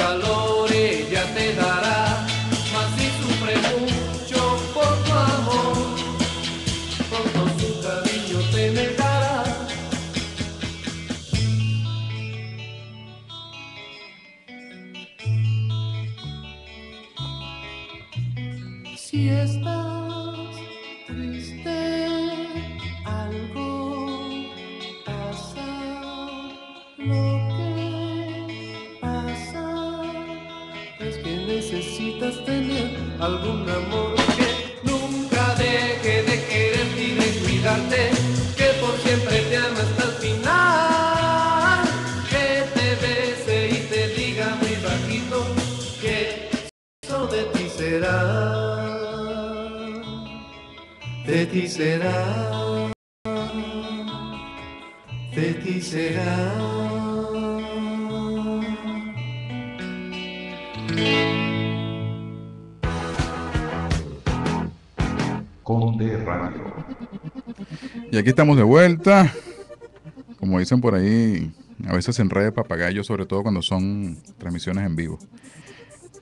calor estamos de vuelta. Como dicen por ahí, a veces se enreda papagayo, sobre todo cuando son transmisiones en vivo.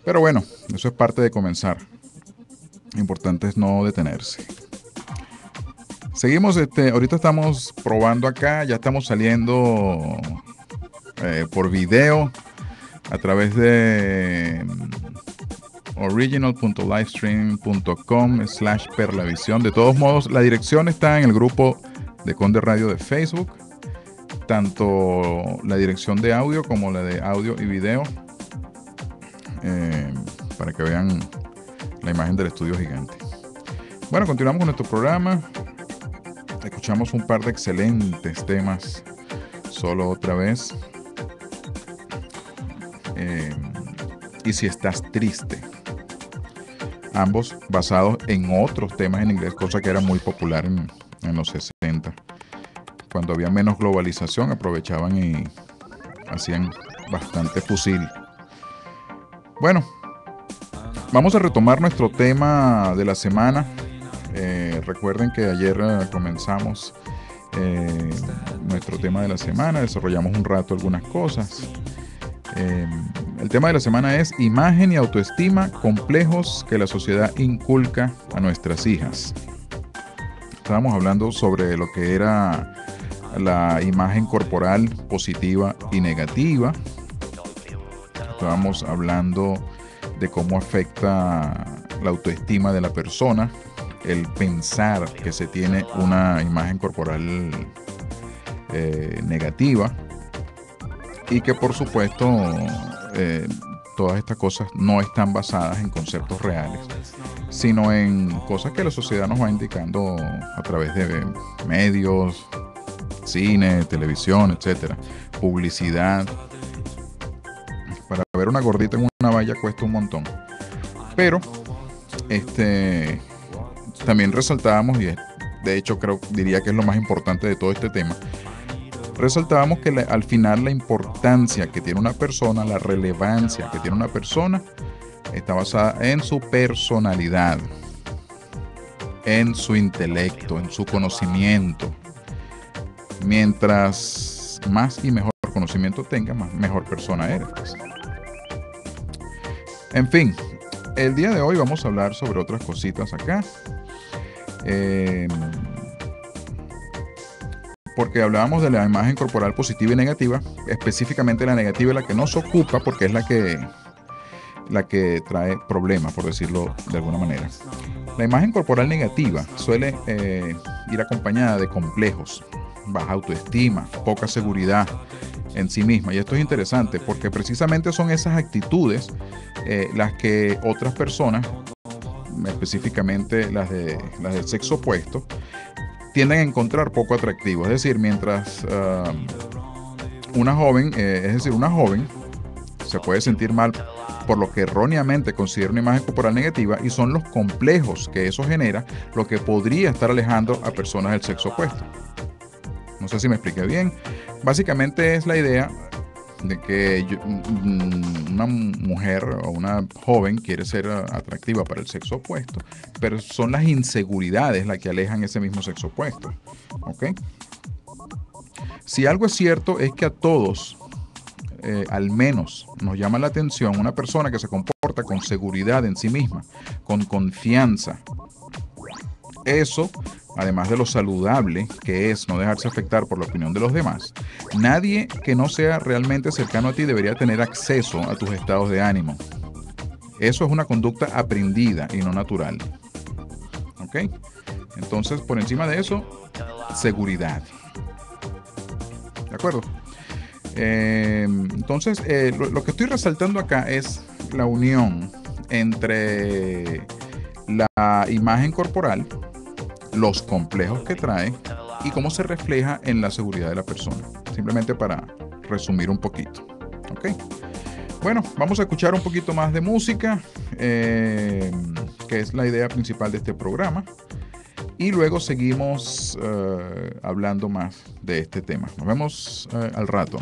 Pero bueno, eso es parte de comenzar. Lo importante es no detenerse. Seguimos, este, ahorita estamos probando acá, ya estamos saliendo eh, por video a través de mm, original.livestream.com slash perlavisión. De todos modos, la dirección está en el grupo de Conde Radio de Facebook. Tanto la dirección de audio como la de audio y video. eh, para que vean la imagen del estudio gigante. Bueno, continuamos con nuestro programa. Escuchamos un par de excelentes temas. Solo otra vez. Eh, y si estás triste ambos basados en otros temas en inglés, cosa que era muy popular en, los 60. Cuando había menos globalización, aprovechaban y hacían bastante fusil. Bueno, vamos a retomar nuestro tema de la semana. Eh, recuerden que ayer eh, comenzamos eh, nuestro tema de la semana, desarrollamos un rato algunas cosas. El tema de la semana es imagen y autoestima complejos que la sociedad inculca a nuestras hijas. Estábamos hablando sobre lo que era la imagen corporal positiva y negativa. Estábamos hablando de cómo afecta la autoestima de la persona, el pensar que se tiene una imagen corporal eh, negativa y que por supuesto eh, todas estas cosas no están basadas en conceptos reales, sino en cosas que la sociedad nos va indicando a través de medios, cine, televisión, etcétera, publicidad. Para ver una gordita en una valla cuesta un montón. Pero este también resaltábamos y de hecho creo diría que es lo más importante de todo este tema resaltábamos que al final la importancia que tiene una persona, la relevancia que tiene una persona, está basada en su personalidad, en su intelecto, en su conocimiento. Mientras más y mejor conocimiento tengas, más mejor persona eres. pues. En fin, el día de hoy vamos a hablar sobre otras cositas acá. Eh, porque hablábamos de la imagen corporal positiva y negativa, específicamente la negativa es la que nos ocupa porque es la que la que trae problemas, por decirlo de alguna manera. La imagen corporal negativa suele eh, ir acompañada de complejos, baja autoestima, poca seguridad en sí misma. Y esto es interesante porque precisamente son esas actitudes eh, las que otras personas, específicamente las, de, las del sexo opuesto, tienden a encontrar poco atractivo. Es decir, mientras uh, una joven, eh, es decir, una joven se puede sentir mal por lo que erróneamente considera una imagen corporal negativa y son los complejos que eso genera lo que podría estar alejando a personas del sexo opuesto. No sé si me expliqué bien. Básicamente es la idea de que una mujer o una joven quiere ser atractiva para el sexo opuesto, pero son las inseguridades las que alejan ese mismo sexo opuesto. ¿Ok? Si algo es cierto es que a todos eh, al menos nos llama la atención una persona que se comporta con seguridad en sí misma, con confianza. Eso, además de lo saludable que es no dejarse afectar por la opinión de los demás, nadie que no sea realmente cercano a ti debería tener acceso a tus estados de ánimo. Eso es una conducta aprendida y no natural. ¿Ok? Entonces, por encima de eso, seguridad. ¿De acuerdo? Eh, entonces, eh, lo, lo que estoy resaltando acá es la unión entre la imagen corporal, los complejos que trae y cómo se refleja en la seguridad de la persona. Simplemente para resumir un poquito. ¿Ok? Bueno, vamos a escuchar un poquito más de música, eh, que es la idea principal de este programa. Y luego seguimos eh, hablando más de este tema. Nos vemos eh, al rato.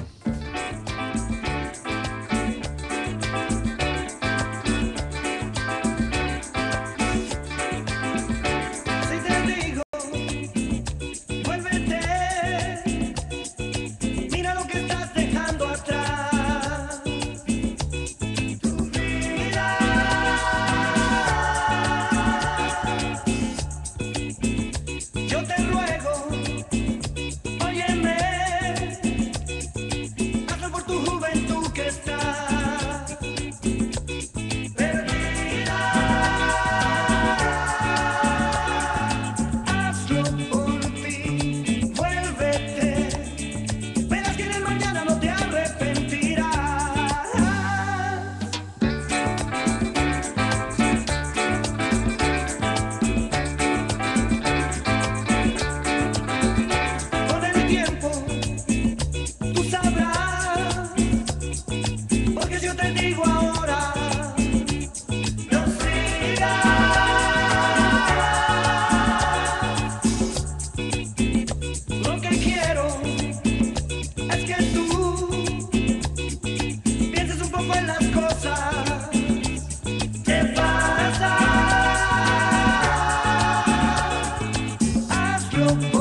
you.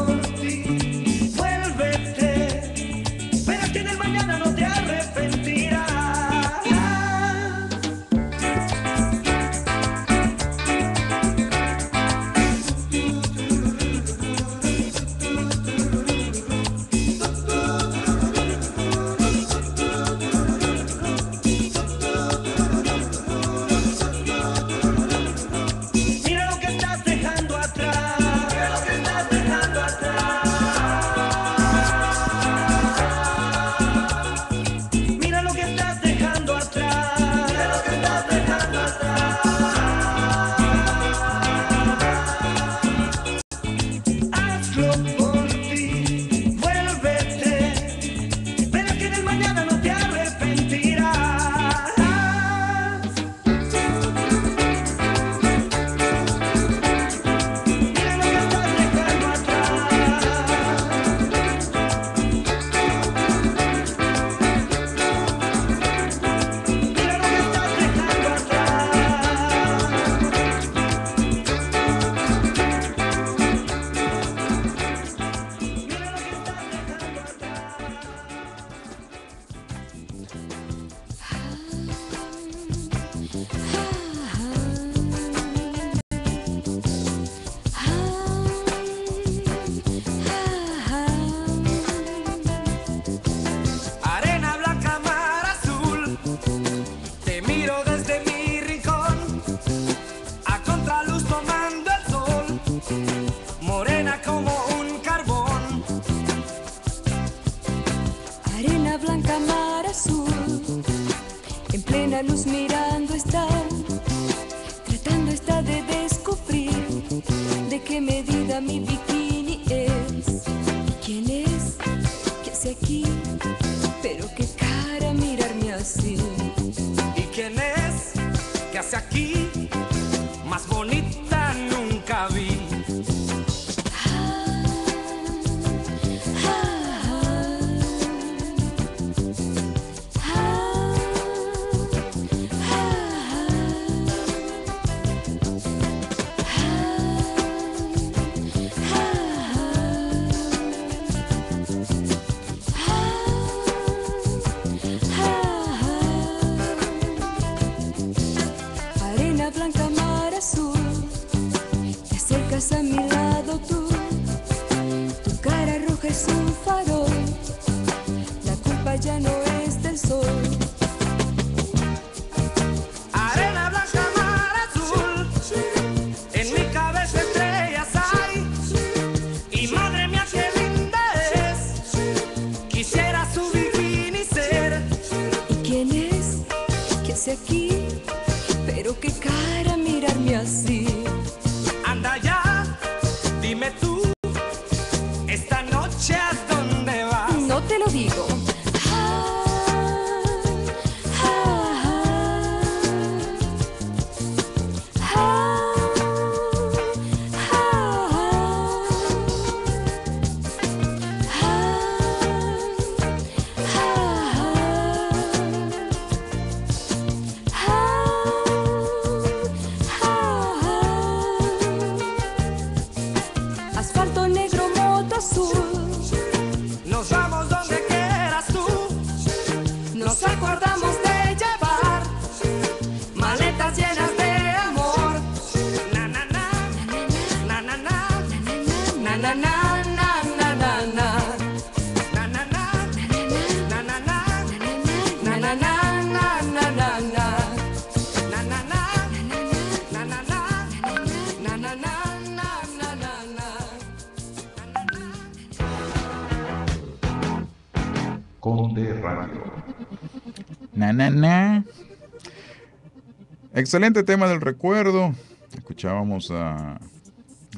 Excelente tema del recuerdo. Escuchábamos a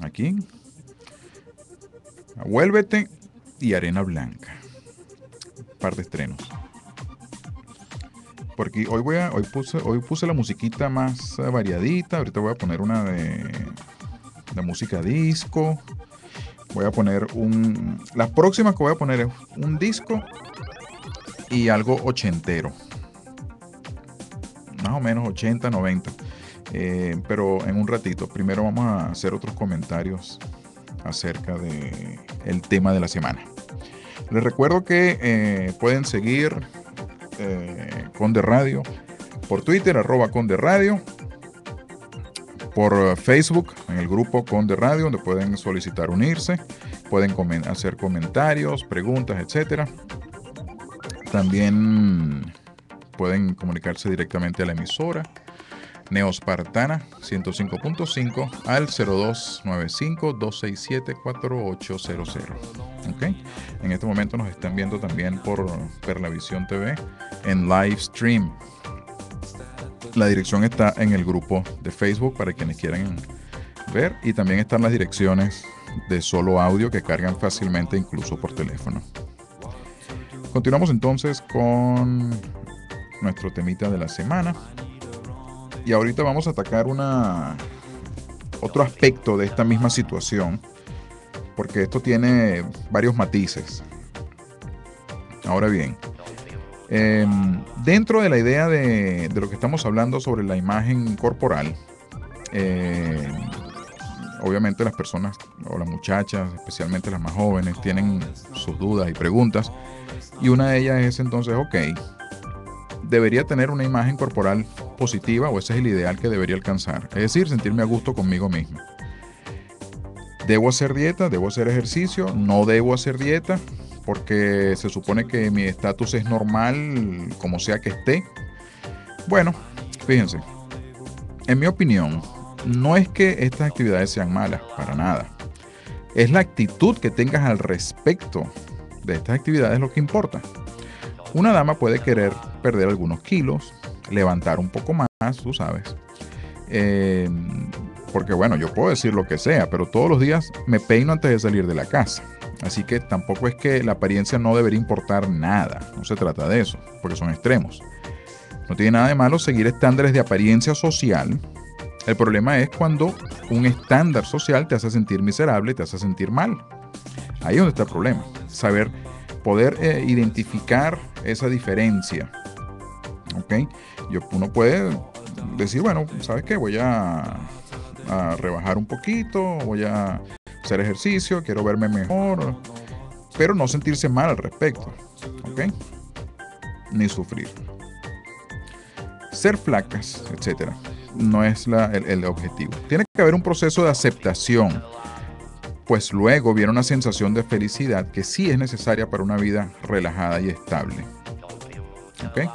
aquí. A Vuélvete y Arena Blanca. Par de estrenos. Porque hoy voy a, hoy puse la musiquita más eh, variadita. Ahorita voy a poner una de, de música disco. Voy a poner un. Las próximas que voy a poner es un disco y algo ochentero. O menos 80, 90. Eh, pero en un ratito. Primero vamos a hacer otros comentarios acerca de el tema de la semana. Les recuerdo que eh, pueden seguir eh, Conde Radio por Twitter, arroba Conde Radio, por Facebook, en el grupo Conde Radio, donde pueden solicitar unirse, pueden hacer comentarios, preguntas, etcétera. También pueden comunicarse directamente a la emisora Neospartana 105.5 al 0295-267-4800. ¿Ok? En este momento nos están viendo también por Perlavisión TV en live stream. La dirección está en el grupo de Facebook para quienes quieran ver y también están las direcciones de solo audio que cargan fácilmente incluso por teléfono. Continuamos entonces con nuestro temita de la semana. Y ahorita vamos a atacar una otro aspecto de esta misma situación, porque esto tiene varios matices. Ahora bien, em, dentro de la idea de, de lo que estamos hablando sobre la imagen corporal, em, obviamente las personas o las muchachas, especialmente las más jóvenes, tienen sus dudas y preguntas. Y una de ellas es entonces, ok, debería tener una imagen corporal positiva o ese es el ideal que debería alcanzar. Es decir, sentirme a gusto conmigo mismo. ¿Debo hacer dieta? ¿Debo hacer ejercicio? ¿No debo hacer dieta? Porque se supone que mi estatus es normal como sea que esté. Bueno, fíjense. En mi opinión, no es que estas actividades sean malas, para nada. Es la actitud que tengas al respecto de estas actividades lo que importa. Una dama puede querer perder algunos kilos, levantar un poco más, tú sabes. Eh, porque bueno, yo puedo decir lo que sea, pero todos los días me peino antes de salir de la casa. Así que tampoco es que la apariencia no debería importar nada. No se trata de eso, porque son extremos. No tiene nada de malo seguir estándares de apariencia social. El problema es cuando un estándar social te hace sentir miserable, te hace sentir mal. Ahí es donde está el problema. Saber poder eh, identificar esa diferencia. ¿Ok? Uno puede decir, bueno, ¿sabes qué? Voy a, rebajar un poquito, voy a hacer ejercicio, quiero verme mejor, pero no sentirse mal al respecto. ¿Ok? Ni sufrir. Ser flacas, etcétera, no es el objetivo. Tiene que haber un proceso de aceptación pues luego viene una sensación de felicidad que sí es necesaria para una vida relajada y estable. ¿Okay?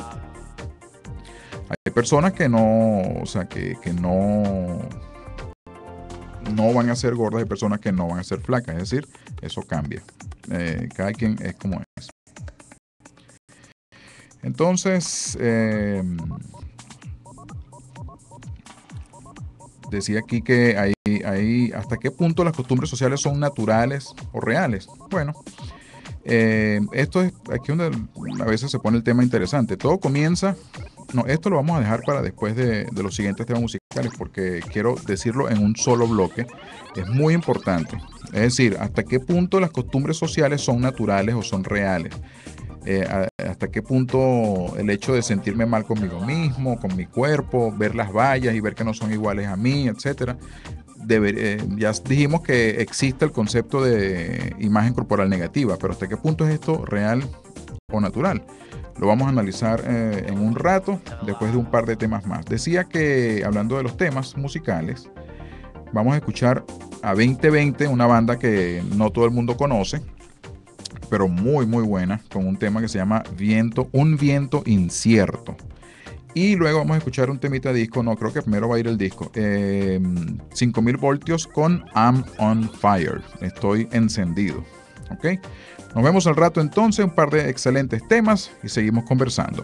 Hay personas que no, o sea, que, que no, no van a ser gordas, hay personas que no van a ser flacas, es decir, eso cambia. Eh, cada quien es como es. Entonces, eh, decía aquí que hay hay hasta qué punto las costumbres sociales son naturales o reales. Bueno, eh, esto es aquí donde a veces se pone el tema interesante. Todo comienza, no, esto lo vamos a dejar para después de, los siguientes temas musicales porque quiero decirlo en un solo bloque. Es muy importante. Es decir, hasta qué punto las costumbres sociales son naturales o son reales. Eh, hasta qué punto el hecho de sentirme mal conmigo mismo, con mi cuerpo, ver las vallas y ver que no son iguales a mí, etcétera. Eh, ya dijimos que existe el concepto de imagen corporal negativa, pero hasta qué punto es esto real o natural. Lo vamos a analizar eh, en un rato, después de un par de temas más. Decía que, hablando de los temas musicales, vamos a escuchar a 2020, una banda que no todo el mundo conoce, pero muy, muy buena, con un tema que se llama Viento, Un Viento Incierto. Y luego vamos a escuchar un temita de disco, no, creo que primero va a ir el disco. 5000 em, voltios con I'm on Fire. Estoy encendido. ¿Ok? Nos vemos al rato entonces, un par de excelentes temas y seguimos conversando.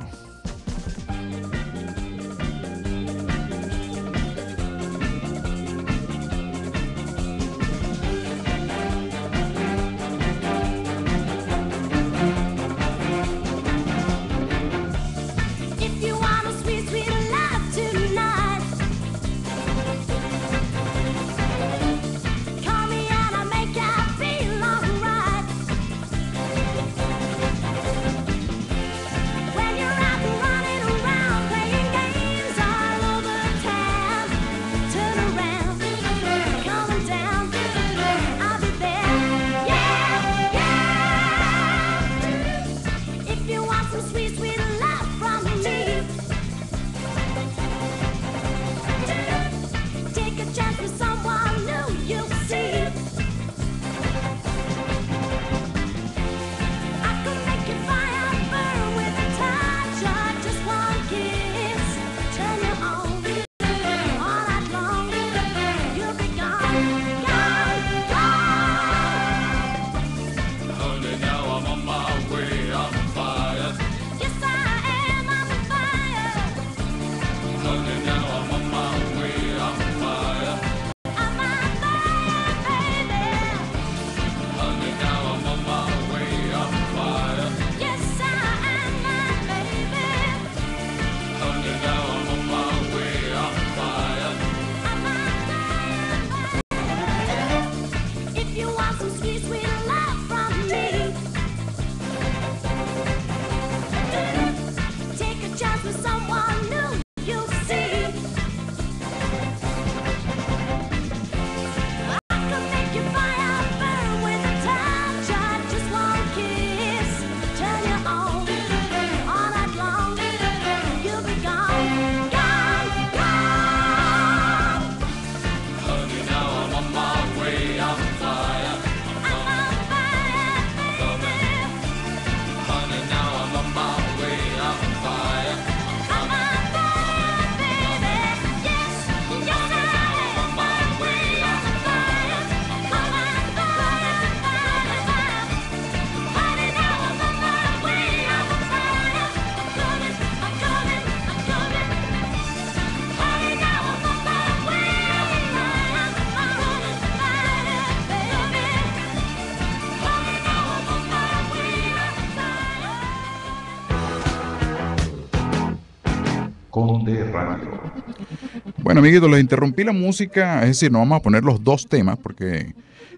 Bueno, amiguitos, les interrumpí la música, es decir, no vamos a poner los dos temas porque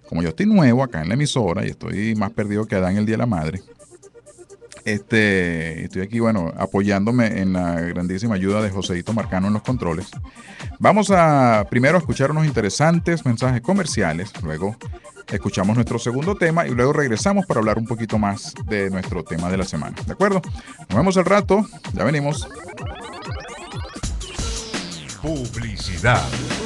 como yo estoy nuevo acá en la emisora y estoy más perdido que Adán el Día de la Madre, este, estoy aquí, bueno, apoyándome en la grandísima ayuda de Joseito Marcano en los controles. Vamos a primero escuchar unos interesantes mensajes comerciales, luego escuchamos nuestro segundo tema y luego regresamos para hablar un poquito más de nuestro tema de la semana. ¿De acuerdo? Nos vemos al rato, ya venimos. Publicidad.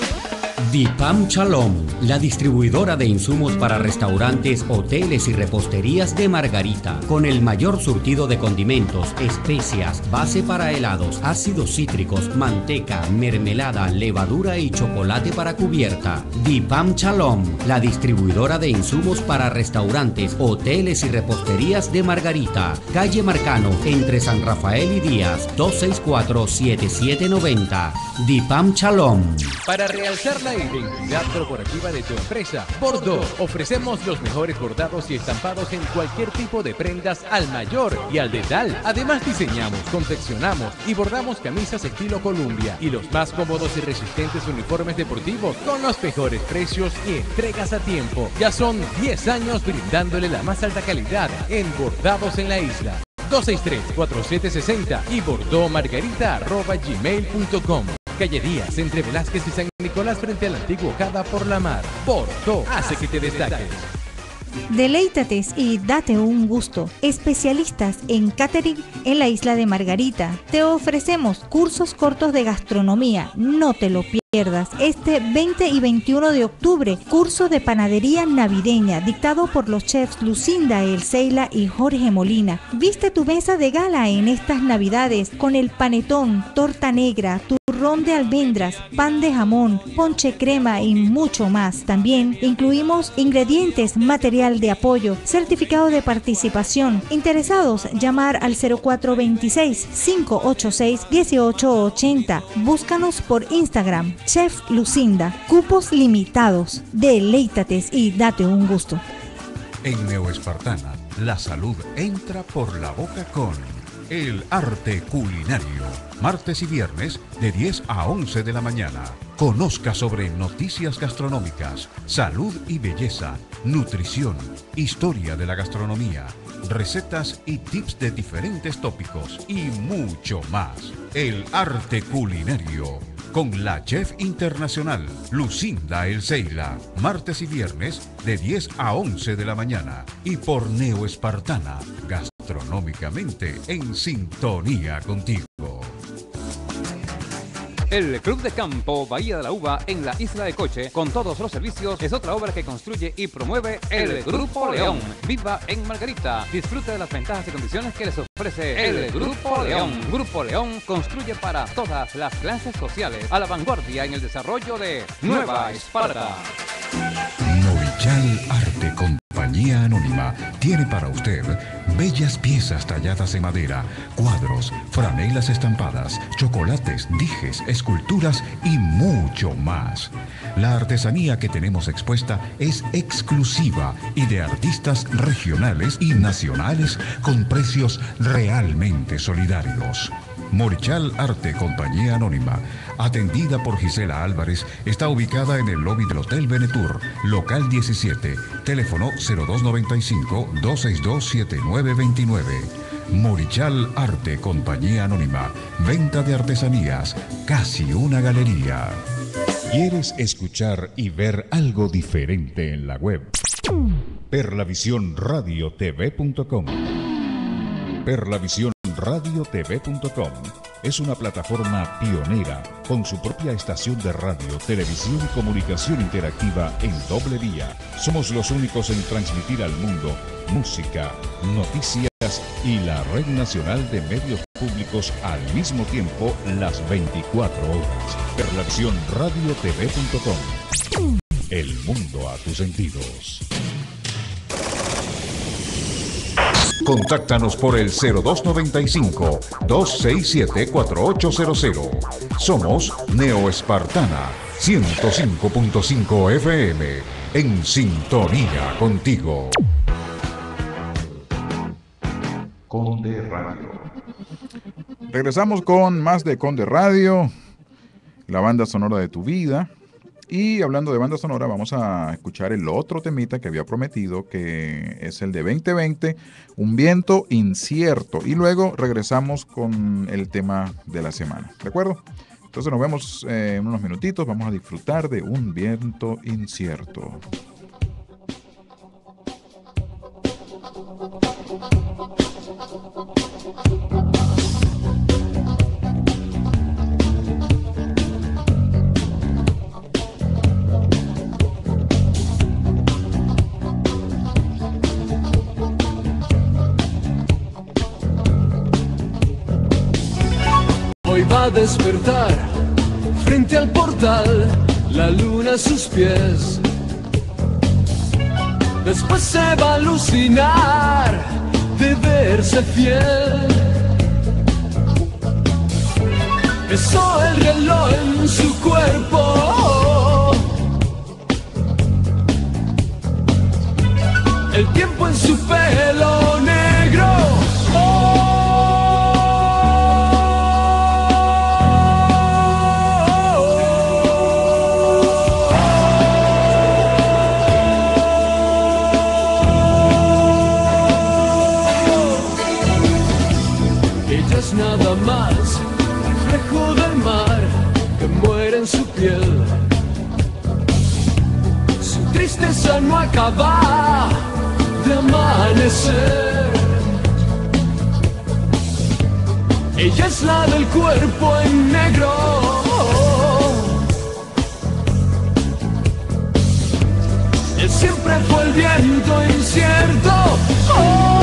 Dipam Shalom, la distribuidora de insumos para restaurantes, hoteles y reposterías de Margarita, con el mayor surtido de condimentos, especias, base para helados, ácidos cítricos, manteca, mermelada, levadura y chocolate para cubierta. Dipam Shalom, la distribuidora de insumos para restaurantes, hoteles y reposterías de Margarita, calle Marcano, entre San Rafael y Díaz, 264-7790. Dipam Shalom. Para realzar la identidad corporativa de tu empresa, Bordeaux ofrecemos los mejores bordados y estampados en cualquier tipo de prendas al mayor y al detal. Además diseñamos, confeccionamos y bordamos camisas estilo Columbia y los más cómodos y resistentes uniformes deportivos con los mejores precios y entregas a tiempo. Ya son 10 años brindándole la más alta calidad en bordados en la isla. 263-4760 y bordeauxmargarita.gmail.com Calle entre Velázquez y San Nicolás frente al antiguo Cada por la Mar. Bordeaux hace que te destaques. Deleítate y date un gusto. Especialistas en catering en la isla de Margarita. Te ofrecemos cursos cortos de gastronomía. No te lo pierdas este 20 y 21 de octubre, curso de panadería navideña dictado por los chefs Lucinda Elceila y Jorge Molina. Viste tu mesa de gala en estas navidades con el panetón, torta negra, turrón de almendras, pan de jamón, ponche crema y mucho más. También incluimos ingredientes, material de apoyo, certificado de participación. Interesados, llamar al 0426 586 1880. Búscanos por Instagram Chef Lucinda, cupos limitados. Deleítate y date un gusto. En Neoespartana, la salud entra por la boca con el arte culinario. Martes y viernes de 10 a 11 de la mañana. Conozca sobre noticias gastronómicas, salud y belleza, nutrición, historia de la gastronomía, recetas y tips de diferentes tópicos y mucho más. El arte culinario con la chef internacional Lucinda El Seila, martes y viernes de 10 a 11 de la mañana y por Neo Espartana, gastronómicamente en sintonía contigo. El Club de Campo Bahía de la Uva en la Isla de Coche, con todos los servicios, es otra obra que construye y promueve el Grupo León. Viva en Margarita. Disfruta de las ventajas y condiciones que les ofrece el Grupo León. Grupo León construye para todas las clases sociales, a la vanguardia en el desarrollo de Nueva Esparta. Novichal Arte Compañía Anónima tiene para usted bellas piezas talladas en madera, cuadros, franelas estampadas, chocolates, dijes, esculturas y mucho más. La artesanía que tenemos expuesta es exclusiva y de artistas regionales y nacionales con precios realmente solidarios. Morichal Arte Compañía Anónima, atendida por Gisela Álvarez, está ubicada en el lobby del Hotel Benetur, local 17, teléfono 0295-262-7929. Morichal Arte Compañía Anónima, venta de artesanías, casi una galería. ¿Quieres escuchar y ver algo diferente en la web? Perlavisión.radiotv.com Perlavisión.radiotv.com es una plataforma pionera con su propia estación de radio, televisión y comunicación interactiva en doble vía. Somos los únicos en transmitir al mundo música, noticias y la red nacional de medios públicos al mismo tiempo las 24 horas. Perlavisión.radiotv.com El mundo a tus sentidos. Contáctanos por el 0295-267-4800. Somos Neo Espartana 105.5 FM. En sintonía contigo. Conde Radio. Regresamos con más de Conde Radio, la banda sonora de tu vida. Y hablando de banda sonora, vamos a escuchar el otro temita que había prometido, que es el de 2020, Un viento incierto. Y luego regresamos con el tema de la semana. ¿De acuerdo? Entonces nos vemos eh, en unos minutitos. Vamos a disfrutar de Un viento incierto. Despertar frente al portal, la luna a sus pies. Después se va a alucinar de verse fiel. Besó el reloj en su cuerpo. El tiempo en su pelo tristeza no acaba de amanecer. Ella es la del cuerpo en negro. Él siempre fue el viento incierto. se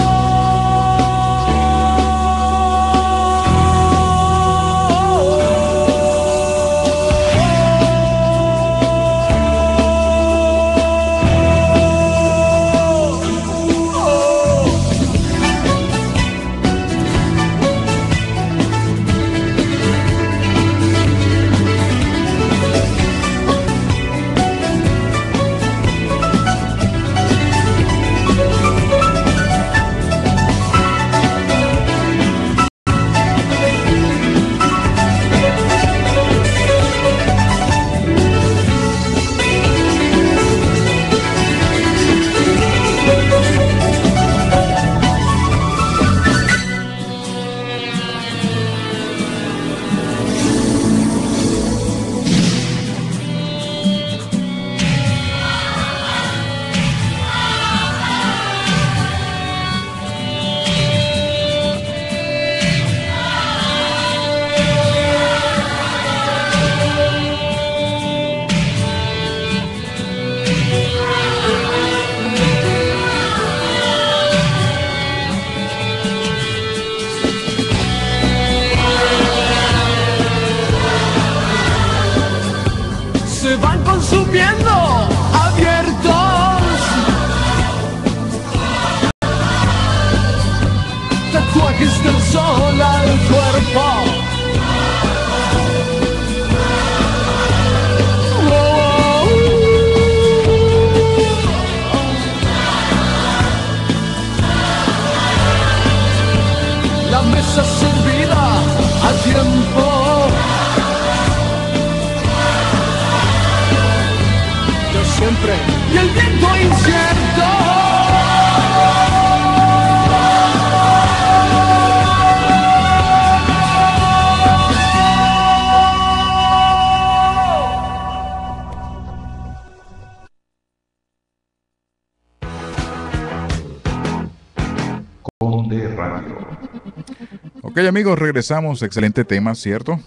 amigos, regresamos. Excelente tema, ¿cierto?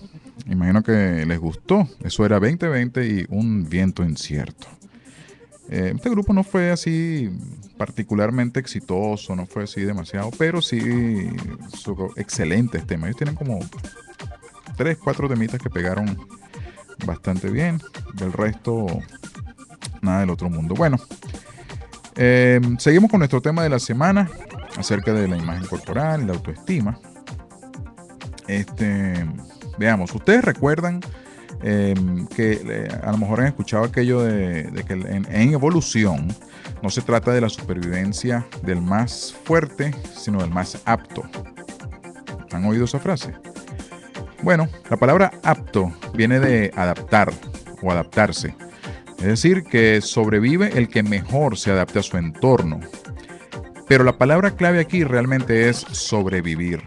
Imagino que les gustó. Eso era 2020 y un viento incierto. Eh, este grupo no fue así particularmente exitoso, no fue así demasiado, pero sí excelentes temas. Ellos tienen como tres, cuatro temitas que pegaron bastante bien. Del resto, nada del otro mundo. Bueno, eh, seguimos con nuestro tema de la semana acerca de la imagen corporal y la autoestima. Este, veamos, ustedes recuerdan eh, que eh, a lo mejor han escuchado aquello de, de que en, en, evolución no se trata de la supervivencia del más fuerte, sino del más apto. ¿Han oído esa frase? Bueno, la palabra apto viene de adaptar o adaptarse. Es decir, que sobrevive el que mejor se adapte a su entorno. Pero la palabra clave aquí realmente es sobrevivir.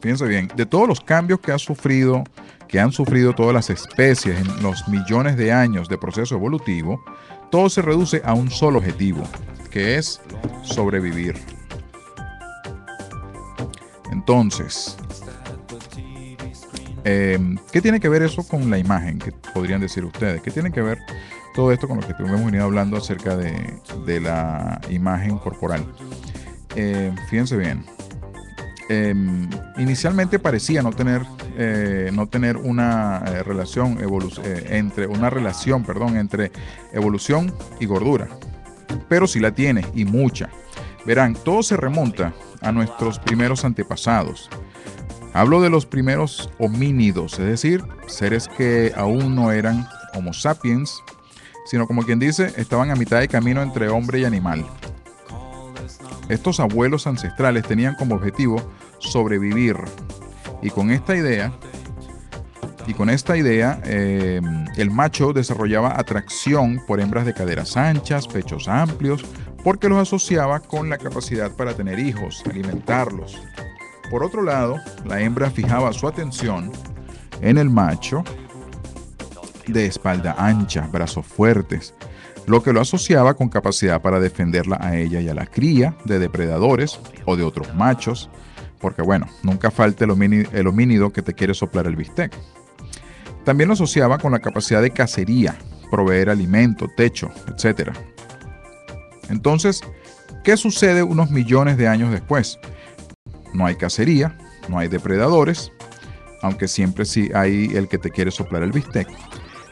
Fíjense bien, de todos los cambios que ha sufrido, que han sufrido todas las especies en los millones de años de proceso evolutivo, todo se reduce a un solo objetivo, que es sobrevivir. Entonces, eh, ¿qué tiene que ver eso con la imagen? Que podrían decir ustedes. ¿Qué tiene que ver todo esto con lo que hemos venido hablando acerca de, de la imagen corporal? Eh, fíjense bien. Em, inicialmente parecía no tener, eh, no tener una eh, relación eh, entre una relación, perdón, entre evolución y gordura, pero sí la tiene y mucha. Verán, todo se remonta a nuestros primeros antepasados. Hablo de los primeros homínidos, es decir, seres que aún no eran Homo sapiens, sino como quien dice, estaban a mitad de camino entre hombre y animal. Estos abuelos ancestrales tenían como objetivo sobrevivir. Y con esta idea, y con esta idea, eh, el macho desarrollaba atracción por hembras de caderas anchas, pechos amplios, porque los asociaba con la capacidad para tener hijos, alimentarlos. Por otro lado, la hembra fijaba su atención en el macho de espalda ancha, brazos fuertes, lo que lo asociaba con capacidad para defenderla a ella y a la cría de depredadores o de otros machos, porque bueno, nunca falta el, homínido que te quiere soplar el bistec. También lo asociaba con la capacidad de cacería, proveer alimento, techo, etc. Entonces, ¿qué sucede unos millones de años después? No hay cacería, no hay depredadores, aunque siempre sí hay el que te quiere soplar el bistec.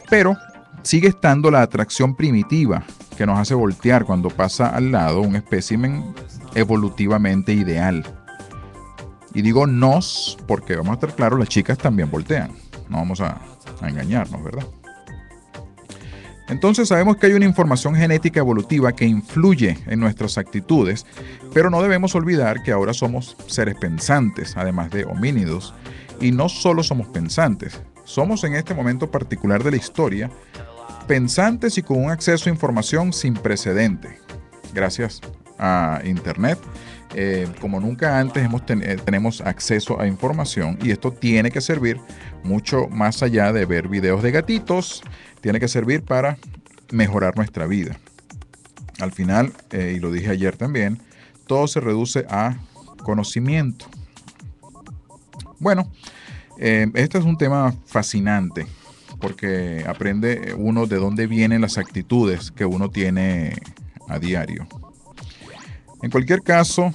Pero sigue estando la atracción primitiva que nos hace voltear cuando pasa al lado un espécimen evolutivamente ideal. Y digo nos porque vamos a estar claros, las chicas también voltean. No vamos a, a engañarnos, ¿verdad? Entonces sabemos que hay una información genética evolutiva que influye en nuestras actitudes, pero no debemos olvidar que ahora somos seres pensantes, además de homínidos, y no solo somos pensantes, somos en este momento particular de la historia pensantes y con un acceso a información sin precedente. Gracias a Internet. Eh, como nunca antes eh, tenemos acceso a información y esto tiene que servir mucho más allá de ver videos de gatitos, tiene que servir para mejorar nuestra vida. Al final, eh, y lo dije ayer también, todo se reduce a conocimiento. Bueno, este es un tema fascinante porque aprende uno de dónde vienen las actitudes que uno tiene a diario. En cualquier caso,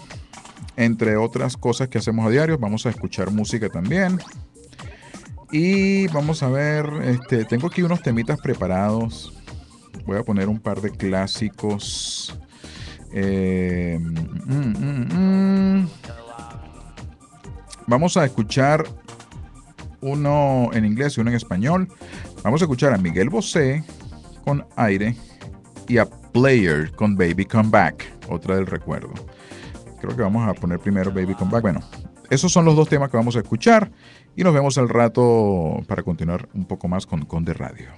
entre otras cosas que hacemos a diario, vamos a escuchar música también. Y vamos a ver, este, tengo aquí unos temitas preparados. Voy a poner un par de clásicos. Eh, mm, mm, mm. Vamos a escuchar uno en inglés y uno en español. Vamos a escuchar a Miguel Bosé con Aire y a Player con Baby Come Back, otra del recuerdo. Creo que vamos a poner primero Baby Come Back. Bueno, esos son los dos temas que vamos a escuchar y nos vemos al rato para continuar un poco más con Conde Radio.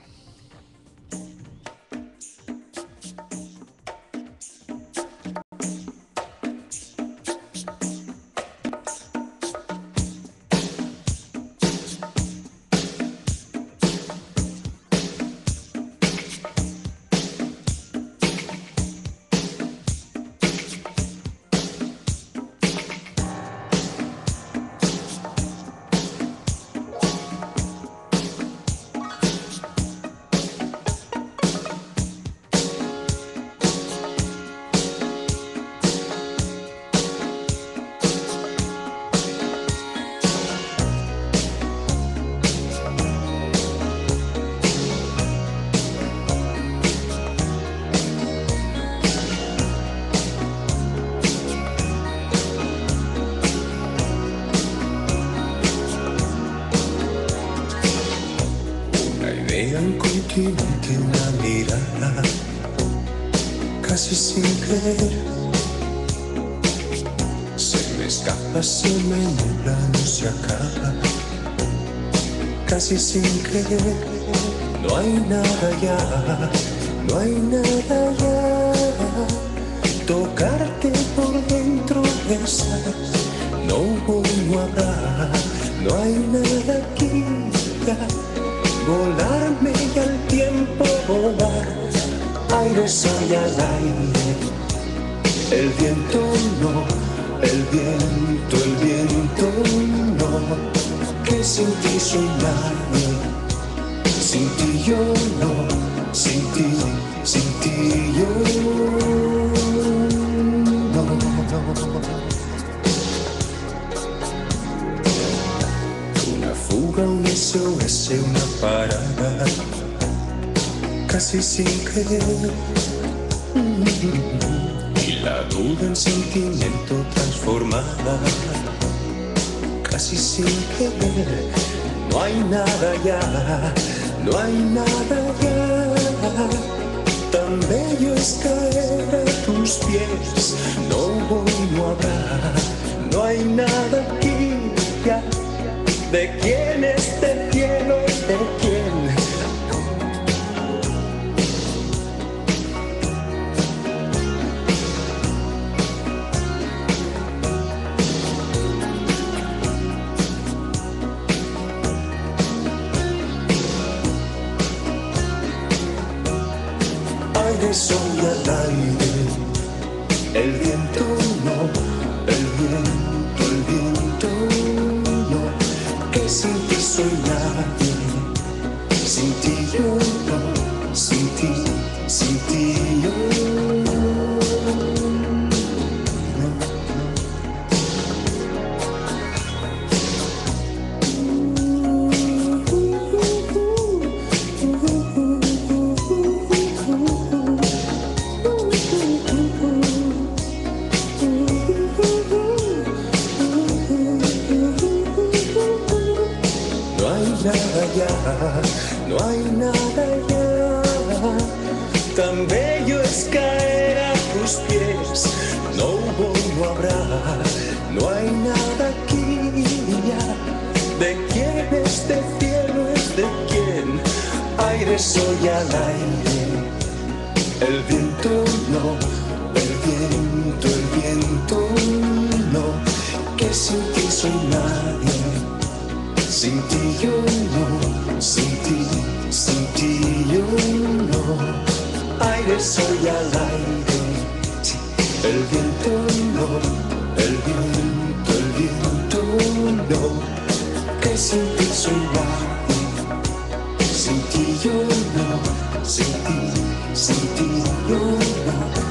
Sin querer. No hay nada ya, no hay nada ya. Tocarte por dentro, besar, no no habrá. No hay nada aquí. Volarme y al tiempo volar, aire soy al aire. El viento no, el viento, el viento no que sin ti soy nadie, sin ti yo no, sin ti, sin ti yo no. fuga un SOS, una parada, casi sin querer. En sentimiento transformada, casi sin querer. No hay nada ya, no hay nada ya. Tan bello es caer a tus pies, no voy, no habrá, no hay nada aquí ya. ¿De quién este cielo? ¿De soy al aire, el viento no, el viento, el viento no, que sin ti soy nadie, sin ti yo no, sin ti, sin ti yo no. Soy al aire, el viento no, el viento, el viento no, que sin ti soy nadie. Sin ti yo no, sin ti, sin ti yo no. Aire soy al aire, el viento no, el viento, el viento no. Que sin ti soy nadie, sin ti yo no, sin ti,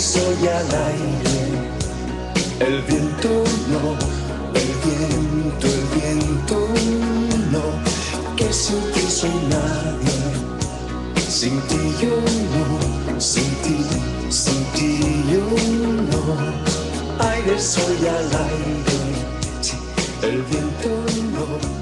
soy al aire, el viento no, el viento, el viento no, que sin ti soy nadie, sin ti yo no, sin ti, sin ti yo no, aire soy al aire, el viento no,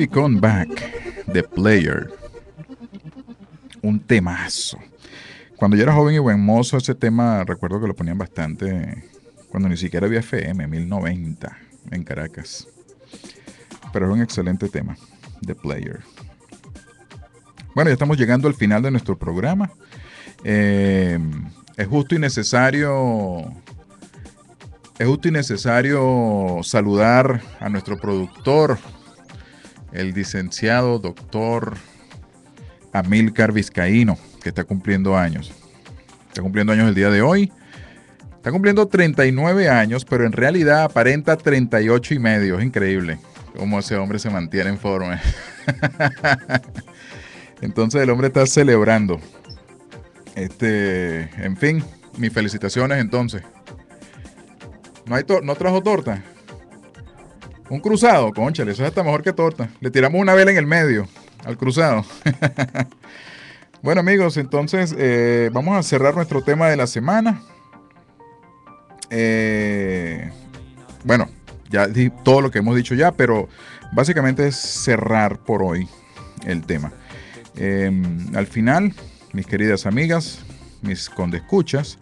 Baby Come Back, The Player. Un temazo. Cuando yo era joven y buen mozo, ese tema recuerdo que lo ponían bastante cuando ni siquiera había FM, 1090 en Caracas. Pero es un excelente tema, The Player. Bueno, ya estamos llegando al final de nuestro programa. Eh, es justo y necesario es justo y necesario saludar a nuestro productor, el licenciado doctor Amilcar Vizcaíno, que está cumpliendo años. Está cumpliendo años el día de hoy. Está cumpliendo 39 años, pero en realidad aparenta 38 y medio. Es increíble cómo ese hombre se mantiene en forma. Entonces el hombre está celebrando. Este, en fin, mis felicitaciones entonces. ¿No, hay ¿No trajo torta? Un cruzado, conchale, eso está mejor que torta. Le tiramos una vela en el medio al cruzado. bueno amigos, entonces eh, vamos a cerrar nuestro tema de la semana. Eh, bueno, ya di todo lo que hemos dicho ya, pero básicamente es cerrar por hoy el tema. Eh, al final, mis queridas amigas, mis condescuchas,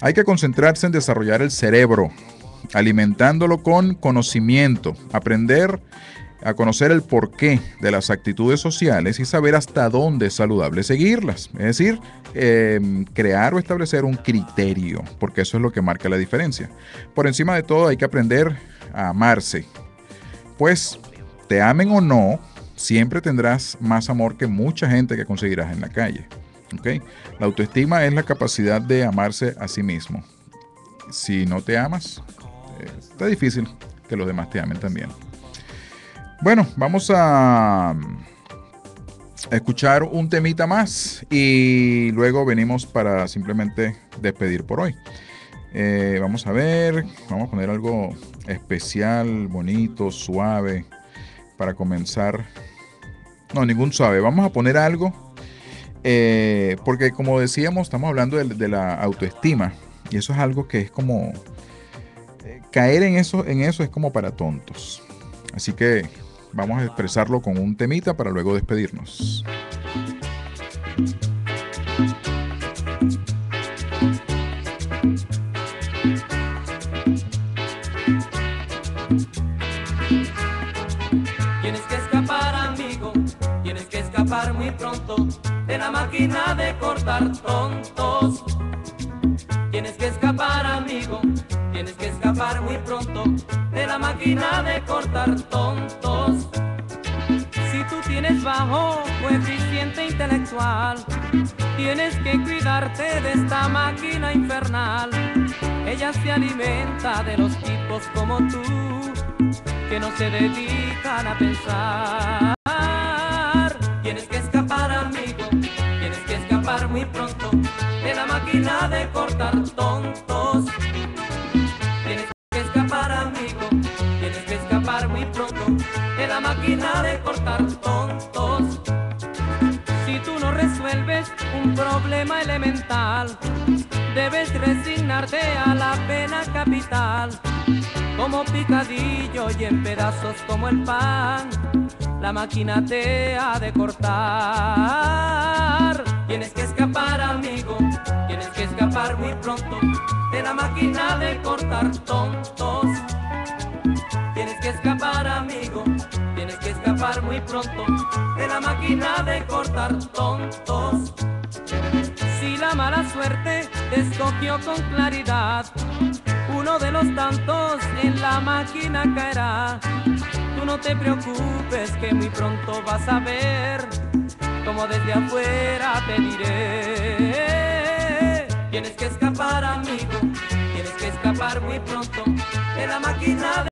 hay que concentrarse en desarrollar el cerebro, alimentándolo con conocimiento, aprender a conocer el porqué de las actitudes sociales y saber hasta dónde es saludable seguirlas. Es decir, eh, crear o establecer un criterio, porque eso es lo que marca la diferencia. Por encima de todo hay que aprender a amarse. Pues, te amen o no, siempre tendrás más amor que mucha gente que conseguirás en la calle. ¿ok? La autoestima es la capacidad de amarse a sí mismo. Si no te amas, está difícil que los demás te amen también. Bueno, vamos a escuchar un temita más y luego venimos para simplemente despedir por hoy. Eh, vamos a ver, vamos a poner algo especial, bonito, suave para comenzar. No, ningún suave, vamos a poner algo eh, porque como decíamos, estamos hablando de la autoestima y eso es algo que es como caer en eso, en eso es como para tontos. Así que vamos a expresarlo con un temita para luego despedirnos. Tienes que escapar, amigo, tienes que escapar muy pronto de la máquina de cortar tontos. Muy pronto de la máquina de cortar tontos. Si tú tienes bajo coeficiente intelectual, tienes que cuidarte de esta máquina infernal. Ella se alimenta de los tipos como tú que no se dedican a pensar. Tienes que escapar, amigo, tienes que escapar muy pronto de la máquina de cortar tontos. Tontos. Si tú no resuelves un problema elemental, debes resignarte a la pena capital como picadillo y en pedazos como el pan. La máquina te ha de cortar. Tienes que escapar, amigo. Tienes que escapar muy pronto de la máquina de cortar tontos. Tienes que escapar, amigo. Escapar muy pronto de la máquina de cortar tontos. Si la mala suerte te escogió con claridad, uno de los tantos en la máquina caerá. Tú no te preocupes que muy pronto vas a ver como desde afuera te diré. Tienes que escapar, amigo, tienes que escapar muy pronto de la máquina de